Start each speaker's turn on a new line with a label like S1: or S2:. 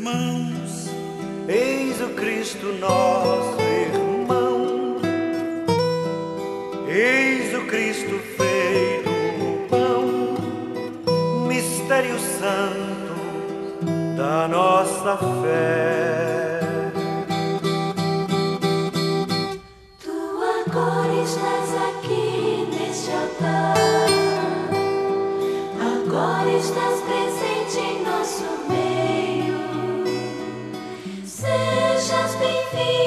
S1: irmãos, eis o Cristo nosso irmão, eis o Cristo feito pão, mistério santo da nossa fé.
S2: Tu agora estás aqui neste altar, agora estás presente see.